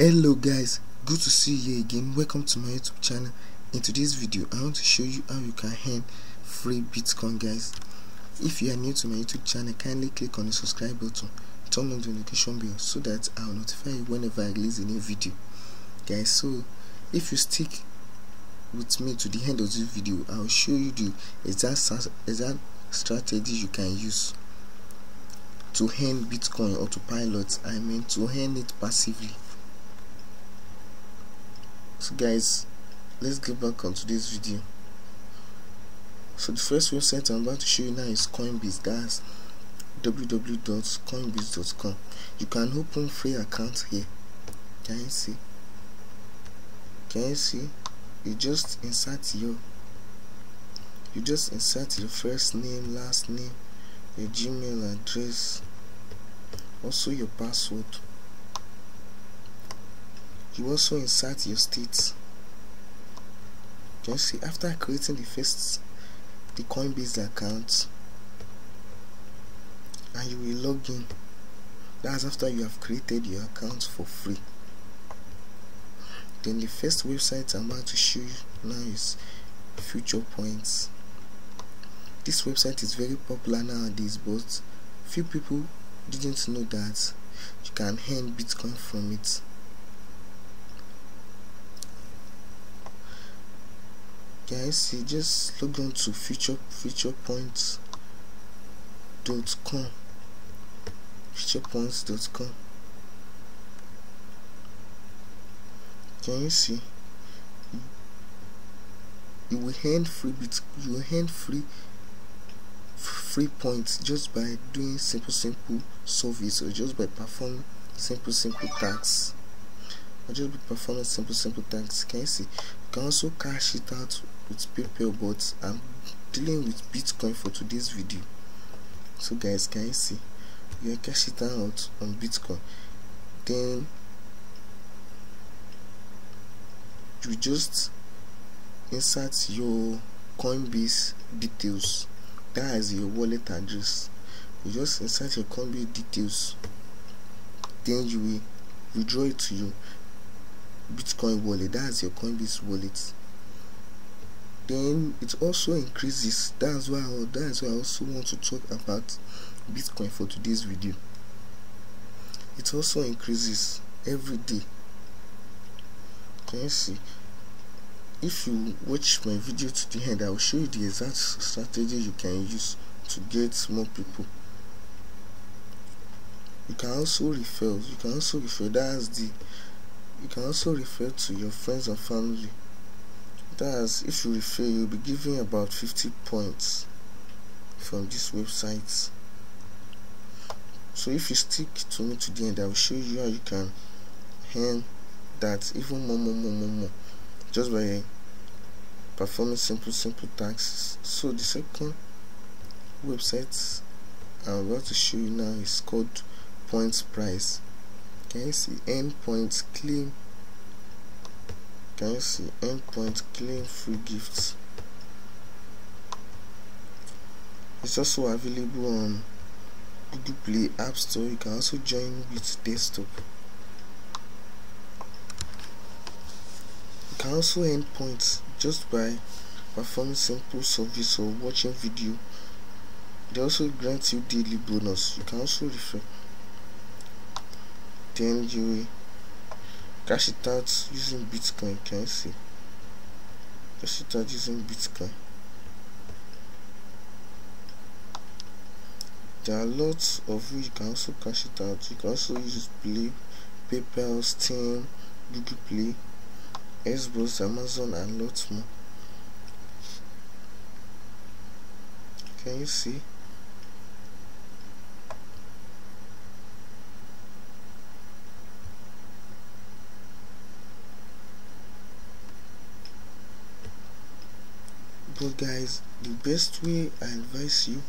hello guys. Good to see you again. Welcome to my youtube channel. In today's video i want to show you how you can earn free bitcoin guys. If you are new to my youtube channel kindly click on the subscribe button. Turn on the notification bell so that i'll notify you whenever i release a new video. Guys so if you stick with me to the end of this video i'll show you the exact exact strategy you can use to earn bitcoin or to pilot i mean to earn it passively so guys let's get back onto this video. So the first website i'm about to show you now is coinbase that's www.coinbase.com you can open free account here. Can you see? Can you see? You just insert your you just insert your first name last name your gmail address also your password you also insert your state can see after creating the first the coinbase account and you will log in. That's after you have created your account for free. Then the first website i'm about to show you now is future points. This website is very popular nowadays but few people didn't know that you can earn bitcoin from it guys see just log on to future featurepoints.com featurepoints.com can you see? You will earn free bit you will earn free free points just by doing simple simple service or just by performing simple simple tasks. Or just by performing simple simple tasks. Can you see? you can also cash it out with PayPal but I'm dealing with Bitcoin for today's video. So guys can you see? You cash it out on Bitcoin. Then you just insert your Coinbase details. That is your wallet address. You just insert your Coinbase details. Then you will withdraw it to your Bitcoin wallet that's your Coinbase wallet. Then it also increases that's why I, that's why I also want to talk about Bitcoin for today's video. It also increases every day. Can you see? If you watch my video to the end I will show you the exact strategy you can use to get more people. You can also refer you can also refer that's the you can also refer to your friends and family. That's if you refer you'll be giving about 50 points from this website. So if you stick to me to the end I will show you how you can earn that even more more more more more just by performing simple simple tasks. So the second website I'm about to show you now is called PointsPrizes can you see endpoint claim can you see endpoint claim free gifts? It's also available on Google Play App Store. You can also join with desktop. You can also earn points just by performing simple service or watching video. They also grant you daily bonus. You can also refer then you will cash it out using bitcoin can you see? Cash it out using bitcoin. There are lots of ways you can also cash it out. You can also use play paypal steam google play xbox amazon and lots more. Can you see guys the best way i advise you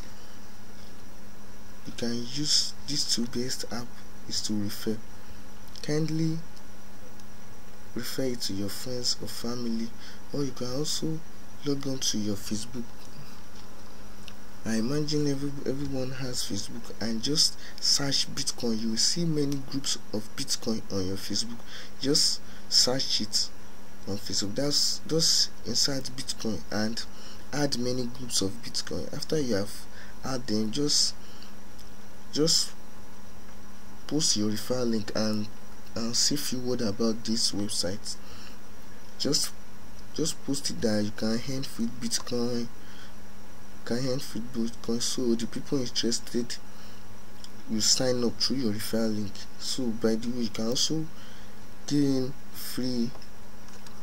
you can use these two best app is to refer kindly refer it to your friends or family or you can also log on to your facebook I imagine every, everyone has Facebook and just search Bitcoin. You will see many groups of Bitcoin on your Facebook. Just search it on Facebook. That's just inside Bitcoin and add many groups of Bitcoin. After you have add them, just just post your referral link and and a few word about this website. Just just post it that you can earn free Bitcoin can earn free Bitcoin so the people interested will sign up through your referral link. So by the way you can also gain free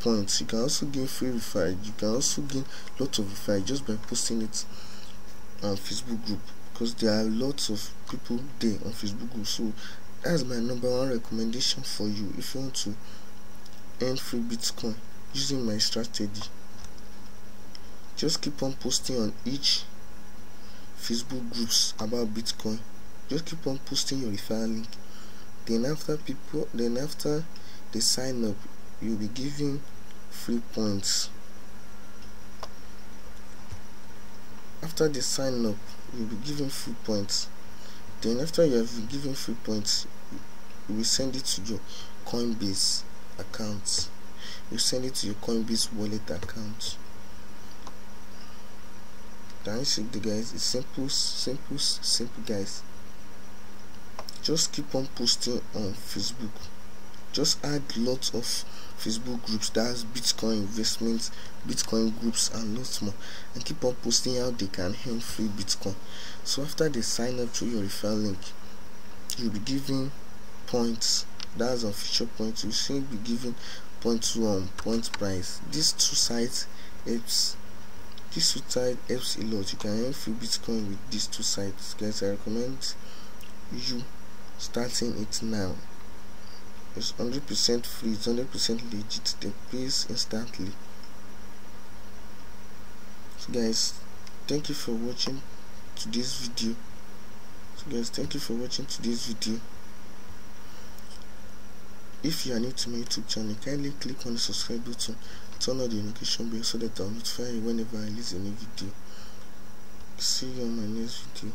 points. You can also gain free referral you can also gain lots of referral just by posting it on facebook group because there are lots of people there on facebook group. So that's my number one recommendation for you if you want to earn free bitcoin using my strategy. Just keep on posting on each facebook groups about bitcoin. Just keep on posting your referral link. Then after people then after they sign up you'll be giving free points. After they sign up you'll be given free points. Then after you have been given free points you will send it to your coinbase account. You send it to your coinbase wallet account. That's it guys? It's simple simple simple guys. Just keep on posting on facebook just add lots of facebook groups that's bitcoin investments bitcoin groups and lots more and keep on posting how they can earn free bitcoin. So after they sign up through your referral link you'll be giving points that's on FeaturePoints you should be giving points on point price. These two sites helps this two sites helps a lot. You can earn free bitcoin with these two sites. Guys i recommend you starting it now it's 100% free it's 100% legit they pays instantly. So guys thank you for watching today's video. So guys thank you for watching today's video. If you are new to my youtube channel kindly click on the subscribe button turn on the notification bell so that i'll notify you whenever i release a new video. See you on my next video